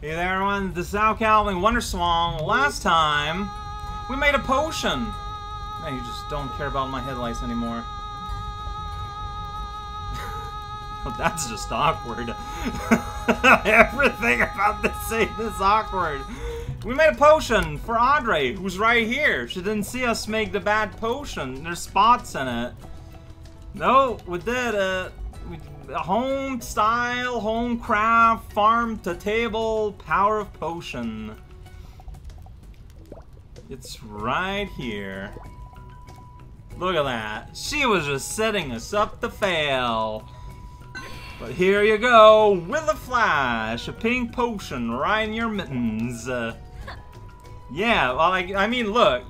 Hey there everyone, this is Al Calvin, Wonder. Last time, we made a potion. Man, you just don't care about my headlights anymore. That's just awkward. Everything about this scene is awkward. We made a potion for Audrey, who's right here. She didn't see us make the bad potion. There's spots in it. No, we did it. Home style, home craft, farm to table, power of potion. It's right here. Look at that. She was just setting us up to fail. But here you go, with a flash, a pink potion right in your mittens. Uh, yeah, well, I, I mean, look,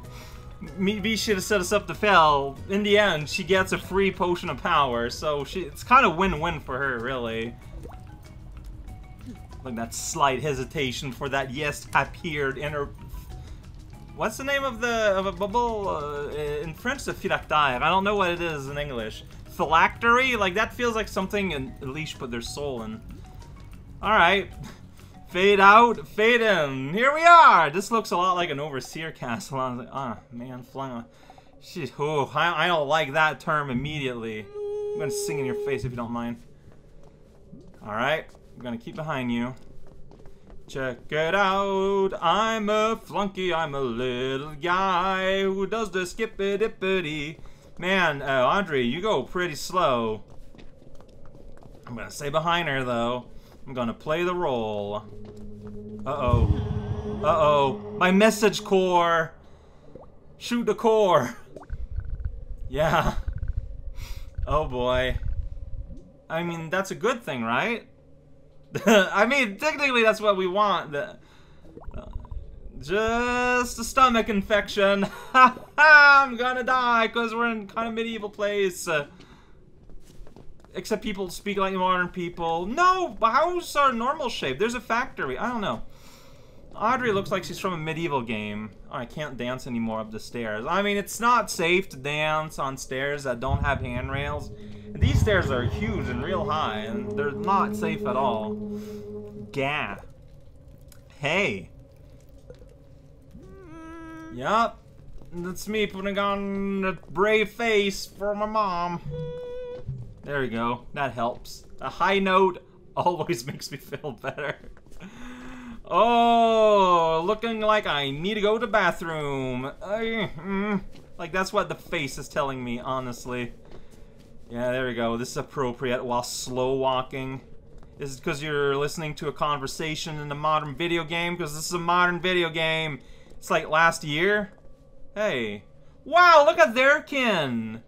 she should have set us up to fail. In the end, she gets a free potion of power, so she it's kind of win-win for her, really. Like that slight hesitation for that yes appeared in her. What's the name of the of a bubble uh, in French? The phylactère. I don't know what it is in English phylactery? Like, that feels like something Unleash put their soul in. Alright. Fade out, fade in. Here we are! This looks a lot like an overseer castle. I was like, ah, man, flung. Shit, oh, I, I don't like that term immediately. I'm gonna sing in your face if you don't mind. Alright, I'm gonna keep behind you. Check it out, I'm a flunky, I'm a little guy who does the skip-a-dippity. Man, uh, Audrey, you go pretty slow. I'm gonna stay behind her, though. I'm gonna play the role. Uh-oh. Uh-oh. My message core! Shoot the core! Yeah. Oh boy. I mean, that's a good thing, right? I mean, technically that's what we want. The, just a stomach infection. I'm gonna die because we're in kind of medieval place. Uh, except people speak like modern people. No, how's our normal shape? There's a factory. I don't know. Audrey looks like she's from a medieval game. Oh, I can't dance anymore up the stairs. I mean, it's not safe to dance on stairs that don't have handrails. These stairs are huge and real high, and they're not safe at all. Gah. Hey. Yup. That's me putting on a brave face for my mom. There we go. That helps. A high note always makes me feel better. Oh, looking like I need to go to the bathroom. Mm, like, that's what the face is telling me, honestly. Yeah, there we go. This is appropriate while slow walking. Is it because you're listening to a conversation in a modern video game? Because this is a modern video game. It's like last year. Hey. Wow, look at their kin.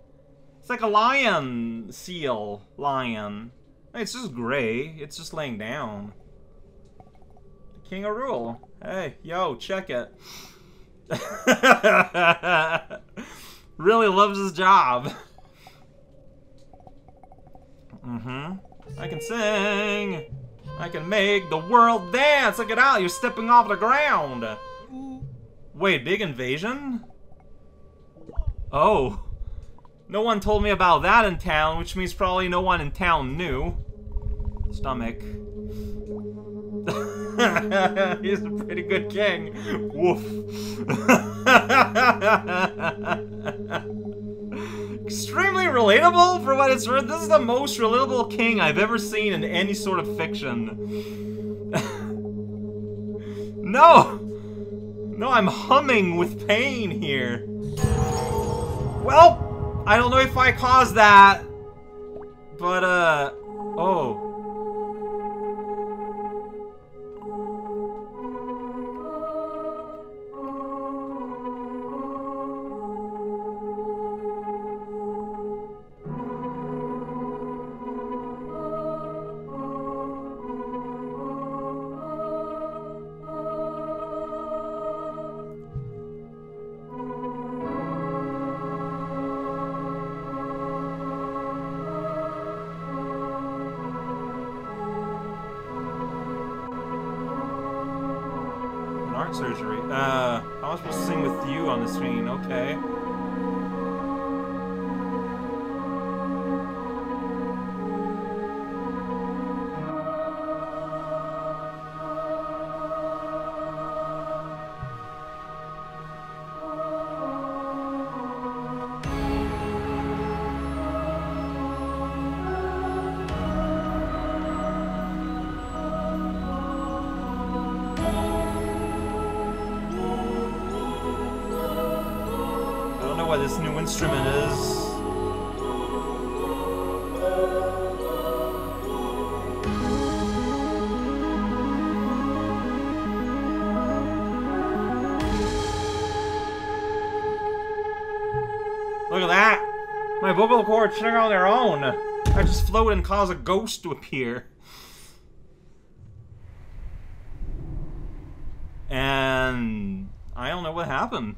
It's like a lion seal lion. It's just gray. It's just laying down. King of Rule. Hey, yo, check it. really loves his job. Mm-hmm. I can sing. I can make the world dance. Look at out. You're stepping off the ground. Wait, big invasion? Oh. No one told me about that in town, which means probably no one in town knew. Stomach. He's a pretty good king. Woof. Extremely relatable for what it's worth. This is the most relatable king I've ever seen in any sort of fiction. no! No, I'm humming with pain here. Well, I don't know if I caused that. But, uh, oh. Surgery. Uh, how am I supposed to sing with you on the screen? Okay. Vocal cords sing on their own! I just float and cause a ghost to appear. And I don't know what happened.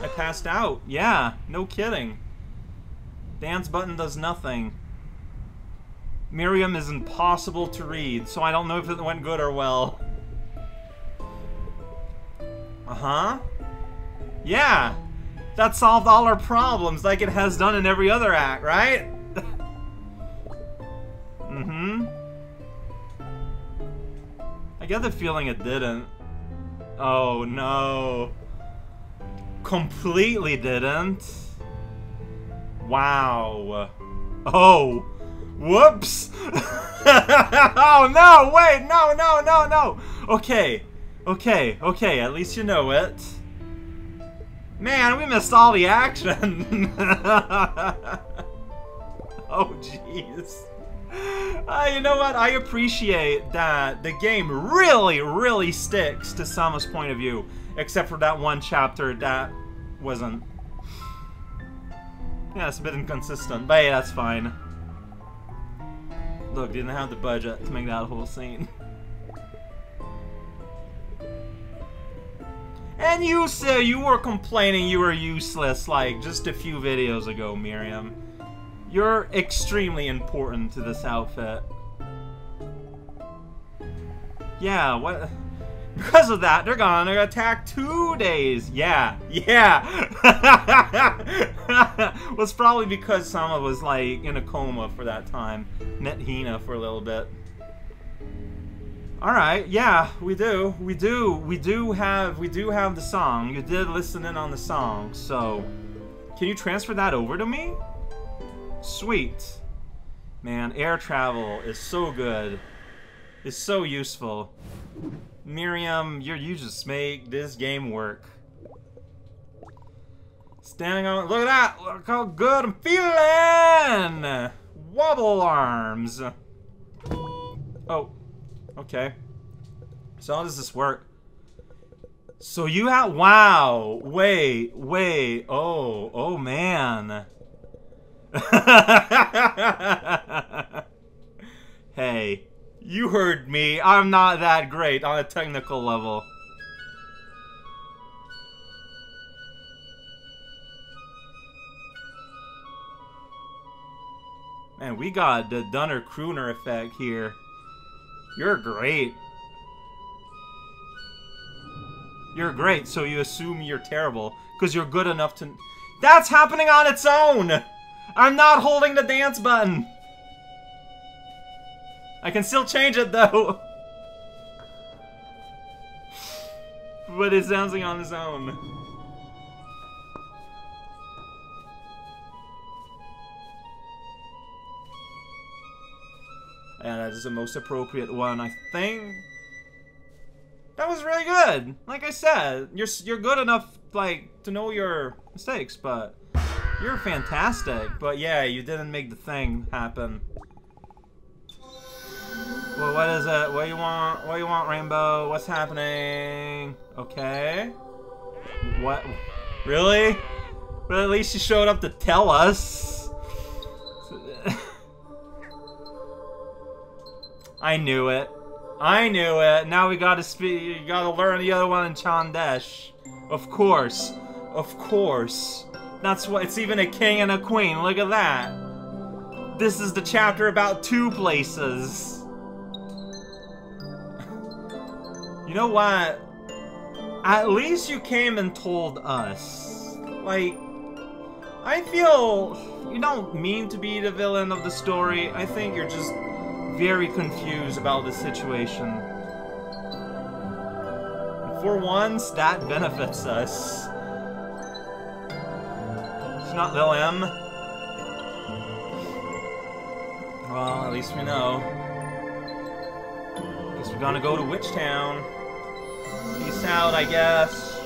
I passed out. Yeah, no kidding. Dance button does nothing. Miriam is impossible to read, so I don't know if it went good or well. Uh-huh. Yeah! That solved all our problems like it has done in every other act, right? mm-hmm. I get the feeling it didn't. Oh no. Completely didn't. Wow. Oh. Whoops. oh no, wait, no, no, no, no. Okay. Okay, okay, at least you know it. Man, we missed all the action. oh, jeez. Uh, you know what? I appreciate that the game really, really sticks to Sama's point of view. Except for that one chapter that wasn't... Yeah, it's a bit inconsistent. But hey, that's fine. Look, didn't have the budget to make that whole scene. And you say you were complaining you were useless like just a few videos ago, Miriam. You're extremely important to this outfit. Yeah, what? Because of that, they're gonna attack two days. Yeah, yeah. was probably because Sama was like in a coma for that time. Met Hina for a little bit. Alright, yeah, we do. We do. We do have we do have the song. You did listen in on the song, so can you transfer that over to me? Sweet. Man, air travel is so good. It's so useful. Miriam, you you just make this game work. Standing on look at that! Look how good I'm feeling! Wobble arms. Oh. Okay. So how does this work? So you have- wow! Wait, wait, oh, oh man. hey, you heard me. I'm not that great on a technical level. Man, we got the Dunning-Kruger effect here. You're great. You're great, so you assume you're terrible. Because you're good enough to... That's happening on its own! I'm not holding the dance button! I can still change it, though! but it's dancing on its own. Yeah, that is the most appropriate one, I think. That was really good. Like I said, you're you're good enough, like, to know your mistakes, but you're fantastic. But yeah, you didn't make the thing happen. Well, what is it? What you want? What you want, Rainbow? What's happening? Okay. What? Really? But at least you showed up to tell us. I knew it. I knew it. Now we gotta speak. You gotta learn the other one in Chandesh. Of course. Of course. That's what. It's even a king and a queen. Look at that. This is the chapter about two places. you know what? At least you came and told us. Like, I feel you don't mean to be the villain of the story. I think you're just very confused about the situation. For once, that benefits us. It's not Lil M. Well, at least we know. Guess we're gonna go to Witch Town. Peace out, I guess.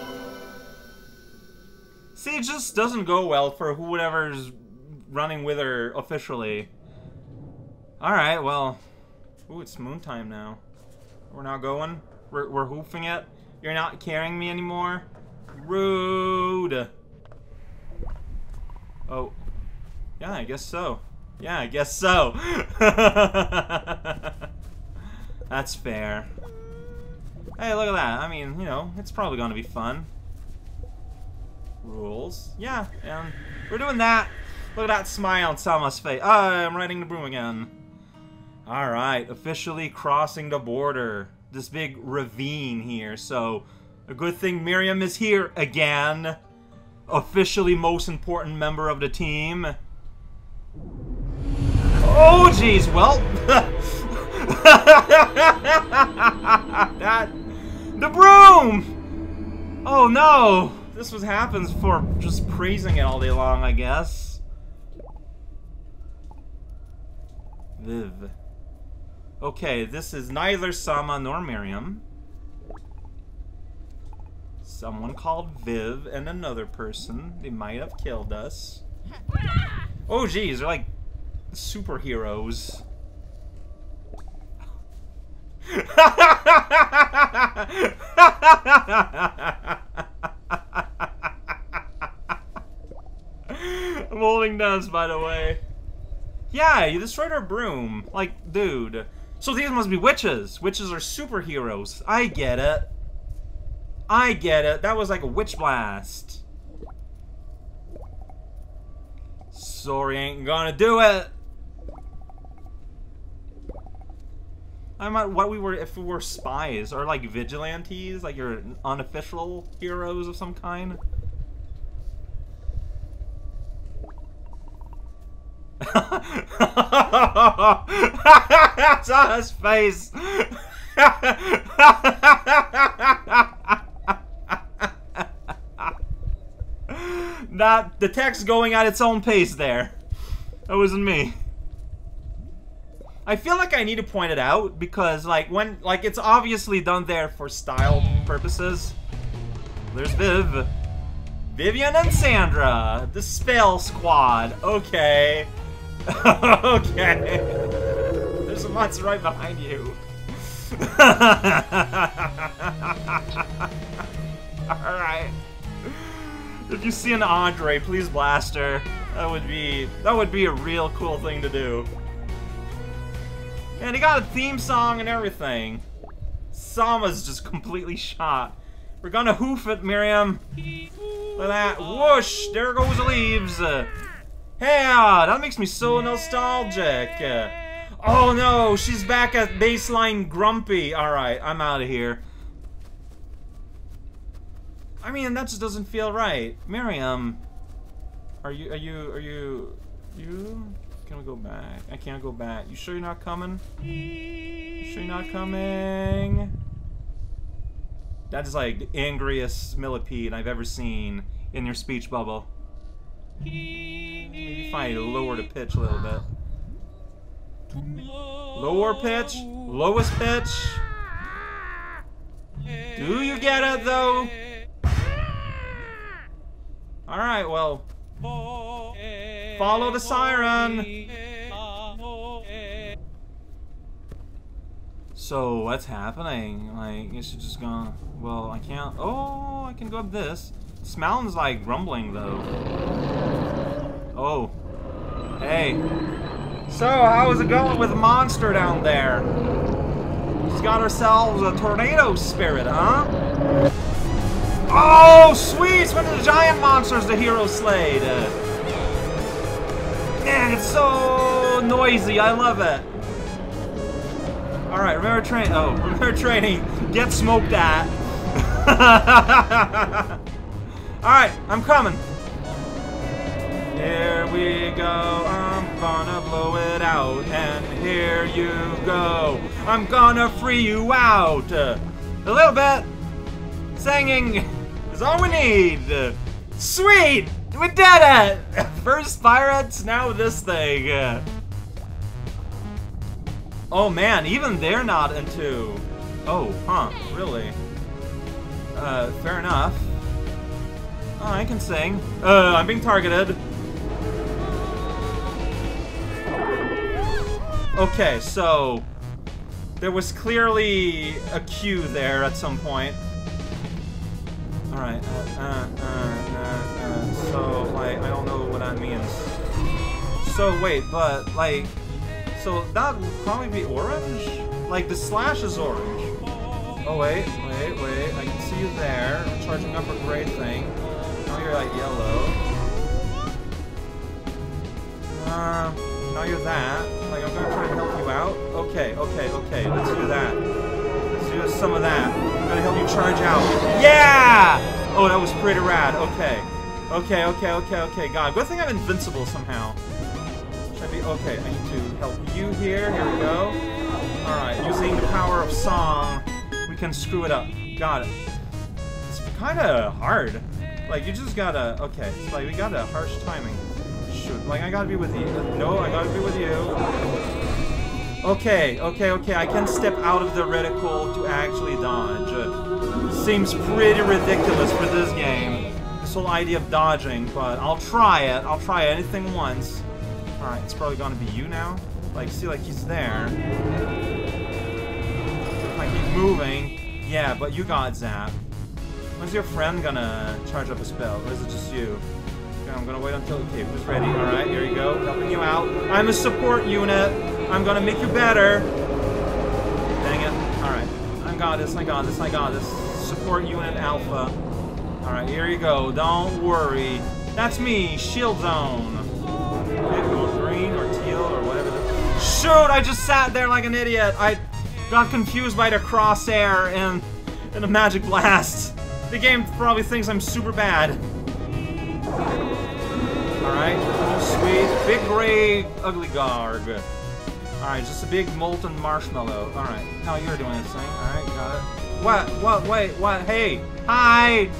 See, it just doesn't go well for whoever's running with her officially. Alright, well... Ooh, it's moon time now. We're not going? We're, we're hoofing it? You're not carrying me anymore? Rude! Oh. Yeah, I guess so. Yeah, I guess so. That's fair. Hey, look at that. I mean, you know, it's probably going to be fun. Rules. Yeah, and we're doing that. Look at that smile on Sama's face. I'm riding the broom again. Alright, officially crossing the border. This big ravine here, so a good thing Miriam is here again. Officially most important member of the team. Oh, jeez, well... that... The broom! Oh, no! This was happens for just praising it all day long, I guess. Viv. Okay, this is neither Sama nor Miriam. Someone called Viv and another person. They might have killed us. Oh, geez, they're like superheroes. I'm holding dust, by the way. Yeah, you destroyed our broom. Like, dude. So these must be witches. Witches are superheroes. I get it. I get it. That was like a witch blast. Sorry, ain't gonna do it. I might what we were if we were spies or like vigilantes, like you're unofficial heroes of some kind. That's on his face. Not the text going at its own pace there. That wasn't me. I feel like I need to point it out because like when like it's obviously done there for style purposes. There's Viv. Vivian and Sandra, the spell squad. Okay. okay. There's a monster right behind you. Alright. If you see an Andre, please blast her. That would be that would be a real cool thing to do. And he got a theme song and everything. Sama's just completely shot. We're gonna hoof it, Miriam. Look at that. Whoosh! There goes the leaves. Uh, that makes me so nostalgic. Oh no, she's back at baseline grumpy. Alright, I'm out of here. I mean, that just doesn't feel right. Miriam, are you, are you, are you, you? Can we go back? I can't go back. You sure you're not coming? You sure you're not coming? That is like the angriest millipede I've ever seen in your speech bubble. Maybe find to lower the pitch a little bit. Lower pitch? Lowest pitch? Do you get it though? Alright, well. Follow the siren! So, what's happening? Like, she just gonna... Well, I can't... Oh, I can go up this. Mountain's like rumbling though. Oh. Hey. So, how is it going with monster down there? She's got ourselves a tornado spirit, huh? Oh, sweet! One of the giant monsters the hero slayed. Man, it's so noisy. I love it. Alright, remember train- oh, remember training. Get smoked at. Alright, I'm coming. Here we go, I'm gonna blow it out, and here you go. I'm gonna free you out. a little bit. Singing is all we need. Sweet! We did it! First pirates, now this thing. Oh man, even they're not into... Oh, huh, really? Uh, fair enough. Oh, I can sing. Uh, I'm being targeted. Okay, so... There was clearly a cue there at some point. Alright, uh, uh, uh, uh, so, like, I don't know what that means. So, wait, but, like... So, that would probably be orange? Like, the slash is orange. Oh, wait, wait, wait, I can see you there, charging up a gray thing. Yellow. Uh, now you're that. Like, I'm gonna try to help you out. Okay, okay, okay, let's do that. Let's do some of that. I'm gonna help you charge out. Yeah! Oh, that was pretty rad. Okay. Okay, okay, okay, okay. God, good thing I'm invincible somehow. Should I be... Okay, I need to help you here. Here we go. Alright, using the power of song, we can screw it up. Got it. It's kinda hard. Like, you just gotta... Okay, it's like, we got a harsh timing. Shoot, like, I gotta be with you. No, I gotta be with you. Okay, okay, okay, I can step out of the reticle to actually dodge. Uh, seems pretty ridiculous for this game. This whole idea of dodging, but I'll try it. I'll try anything once. Alright, it's probably gonna be you now. Like, see, like, he's there. I keep moving, yeah, but you got Zap. When's your friend gonna charge up a spell, or is it just you? Okay, I'm gonna wait until, okay, who's ready? Alright, here you go, helping you out. I'm a support unit. I'm gonna make you better. Dang it. Alright, I got this, I got this, I got this. Support unit alpha. Alright, here you go, don't worry. That's me, Shield Zone. Okay, green or teal or whatever the... Shoot, I just sat there like an idiot. I got confused by the crosshair and, and the magic blast. The game probably thinks I'm super bad. Alright, sweet. Big gray ugly garg. Alright, just a big molten marshmallow. Alright, how you're doing this thing. Alright, got it. What? What? Wait, what? Hey! Hi!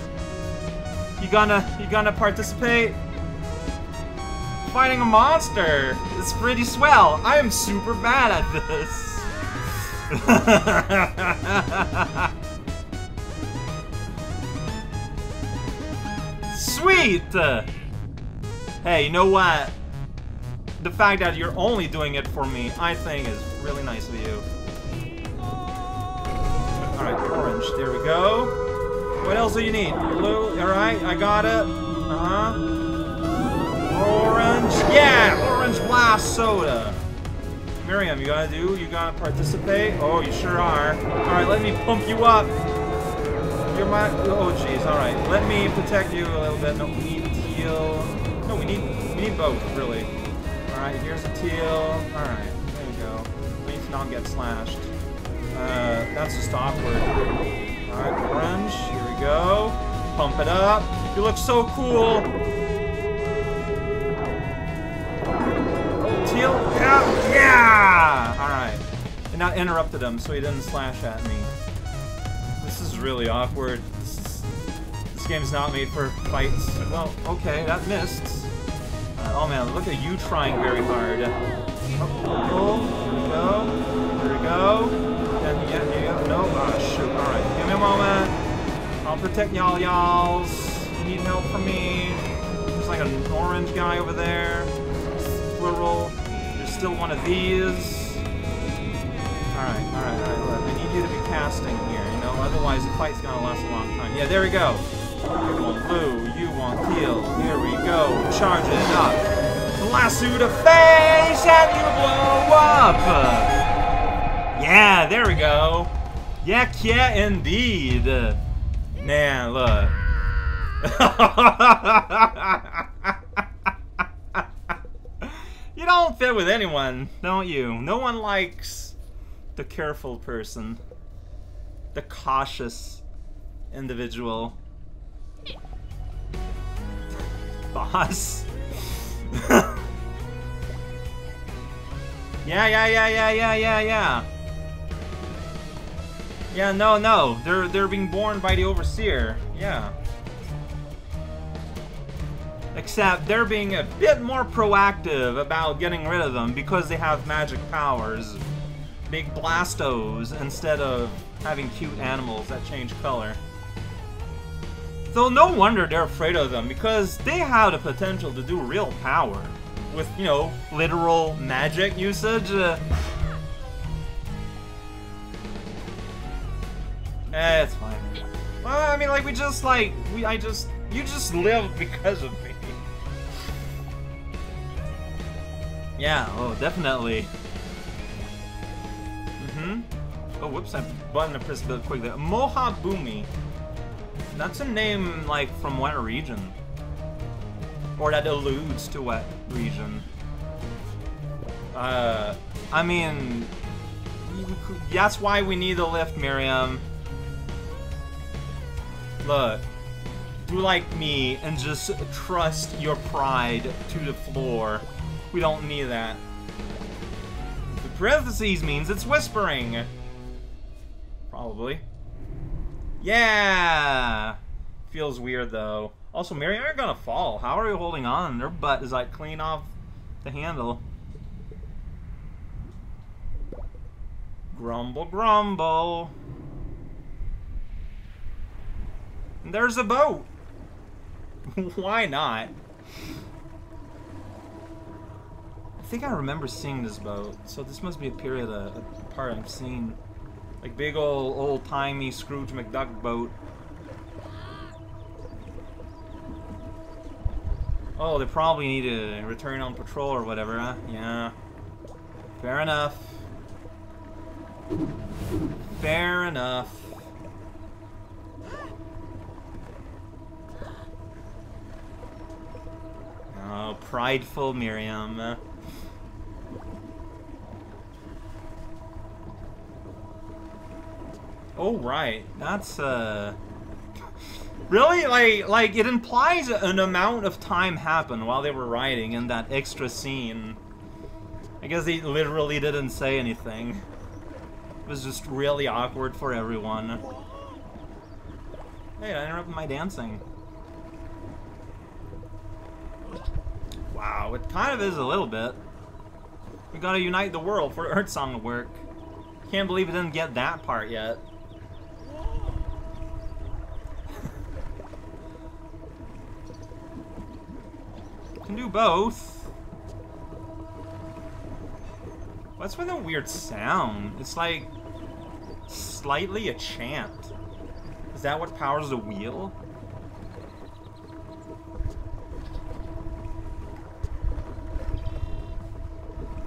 You gonna, you gonna participate? Fighting a monster! It's pretty swell. I am super bad at this. Sweet! Hey, you know what? The fact that you're only doing it for me, I think is really nice of you. Alright, orange. There we go. What else do you need? Blue? Alright, I got it. Uh-huh. Orange. Yeah! Orange blast soda. Miriam, you gotta do? You gotta participate? Oh, you sure are. Alright, let me pump you up. You're my... Oh, jeez. Alright, let me protect you a little bit. No, we need teal. No, we need... We need both, really. Alright, here's a teal. Alright, there you go. We need to not get slashed. Uh, that's just awkward. Alright, orange. Here we go. Pump it up. You look so cool. Teal. Yeah. Yeah. Alright. And now interrupted him so he didn't slash at me. Really awkward. This, is, this game's not made for fights. Well, okay, that missed. Uh, oh man, look at you trying very hard. Oh, oh, here we go. Here we go. Yeah, yeah, yeah. No, ah, shoot. Alright, give me a moment. I'll protect y'all, y'alls. You need help from me. There's like an orange guy over there. Squirrel. There's still one of these. Otherwise, the fight's gonna last a long time. Yeah, there we go. You want blue, you want teal. Here we go. Charge it up. Blast you to face and you blow up. Yeah, there we go. Yeah, yeah, indeed. Man, look. you don't fit with anyone, don't you? No one likes the careful person. The cautious individual. Boss. yeah, yeah, yeah, yeah, yeah, yeah, yeah. Yeah, no, no. They're they're being born by the overseer. Yeah. Except they're being a bit more proactive about getting rid of them because they have magic powers. Big blastos instead of having cute animals that change color. Though no wonder they're afraid of them, because they have the potential to do real power. With, you know, literal magic usage. Uh, eh, it's fine. Well, I mean, like, we just, like, we, I just, you just live because of me. Yeah, oh, definitely. Mm-hmm. Oh, whoops, I button to press a bit quick there. Mohabumi. That's a name, like, from what region? Or that alludes to what region? Uh, I mean, that's why we need the lift, Miriam. Look, do like me and just trust your pride to the floor. We don't need that. The parentheses means it's whispering. Probably. Yeah! Feels weird, though. Also, Mary aren't gonna fall. How are you holding on? Their butt is, like, clean off the handle. Grumble, grumble. And there's a boat. Why not? I think I remember seeing this boat, so this must be a period, a, a part I've seen. Like big old old-timey Scrooge McDuck boat. Oh, they probably need to return on patrol or whatever, huh? Yeah. Fair enough. Fair enough. Oh, prideful Miriam. Oh, right. That's, uh... Really? Like, like it implies an amount of time happened while they were riding in that extra scene. I guess they literally didn't say anything. It was just really awkward for everyone. Hey, I interrupted my dancing. Wow, it kind of is a little bit. We gotta unite the world for Earth Song to work. Can't believe it didn't get that part yet. Can do both. What's with a weird sound? It's like slightly a chant. Is that what powers the wheel?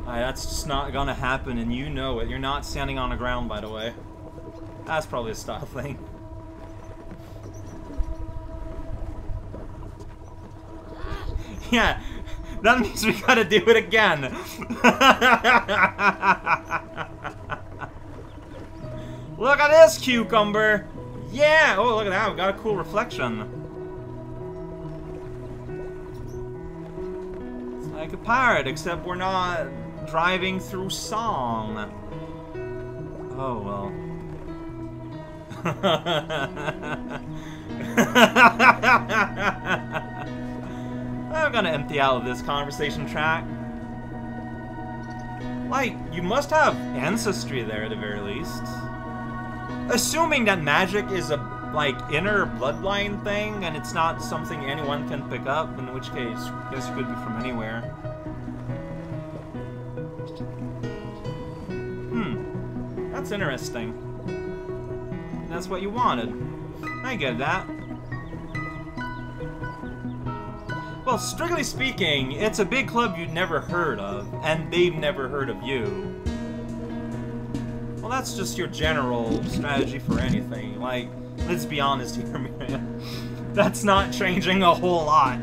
Right, that's just not gonna happen and you know it. You're not standing on the ground, by the way. That's probably a style thing. Yeah, that means we gotta do it again. look at this cucumber. Yeah, oh look at that, we got a cool reflection. It's like a pirate, except we're not driving through song. Oh well. I'm gonna empty out of this conversation track. Like, you must have ancestry there at the very least. Assuming that magic is a, like, inner bloodline thing, and it's not something anyone can pick up, in which case, I guess could be from anywhere. Hmm. That's interesting. That's what you wanted. I get that. Well, strictly speaking, it's a big club you'd never heard of, and they've never heard of you. Well, that's just your general strategy for anything. Like, let's be honest here, man. That's not changing a whole lot.